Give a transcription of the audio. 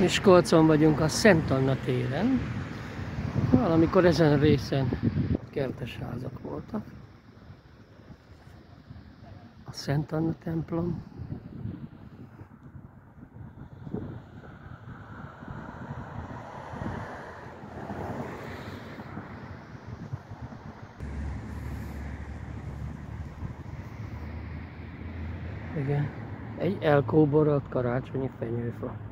Miskolcon vagyunk a Szent Anna téren. Valamikor ezen a részen kertes házak voltak. A Szent Anna templom. Igen. Egy elkóborolt karácsonyi fenyőfa.